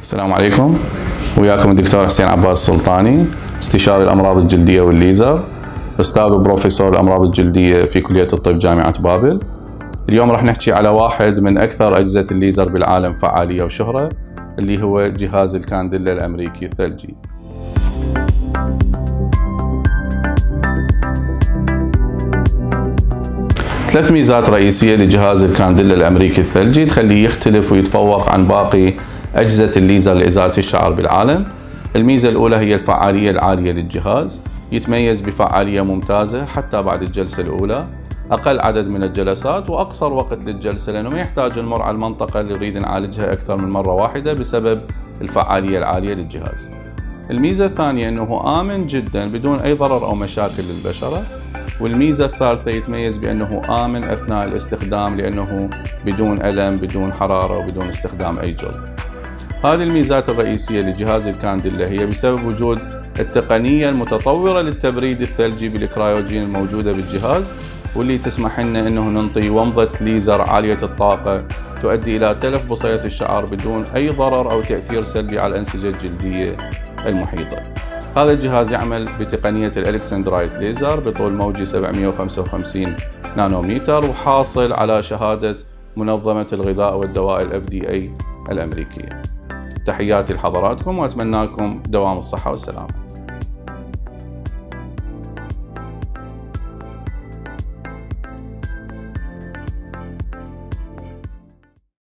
السلام عليكم. وياكم الدكتور حسين عباس السلطاني استشاري الأمراض الجلدية والليزر أستاذ وبروفيسور الأمراض الجلدية في كلية الطب جامعة بابل. اليوم راح نحكي على واحد من أكثر اجهزه الليزر بالعالم فعالية وشهرة اللي هو جهاز الكانديلا الأمريكي الثلجي. ثلاث ميزات رئيسية لجهاز الكانديلا الأمريكي الثلجي تخليه يختلف ويتفوق عن باقي أجهزة الليزر لإزالة الشعر بالعالم. الميزة الأولى هي الفعالية العالية للجهاز يتميز بفعالية ممتازة حتى بعد الجلسة الأولى. أقل عدد من الجلسات وأقصر وقت للجلسة لأنه ما يحتاج نمر على المنطقة اللي نريد نعالجها أكثر من مرة واحدة بسبب الفعالية العالية للجهاز. الميزة الثانية أنه آمن جدا بدون أي ضرر أو مشاكل للبشرة. والميزة الثالثة يتميز بأنه آمن أثناء الاستخدام لأنه بدون ألم بدون حرارة وبدون استخدام أي جل. هذه الميزات الرئيسية لجهاز الكانديلا هي بسبب وجود التقنية المتطورة للتبريد الثلجي بال cryogen الموجودة بالجهاز واللي تسمح لنا إنه ننطي ومضة ليزر عالية الطاقة تؤدي إلى تلف بصيلة الشعر بدون أي ضرر أو تأثير سلبي على الأنسجة الجلدية المحيطة. هذا الجهاز يعمل بتقنية ال Alexandrite laser بطول موجي 755 نانومتر وحاصل على شهادة منظمة الغذاء والدواء الاف دي اي الأمريكية. تحياتي لحضراتكم وأتمنى لكم دوام الصحة والسلامة.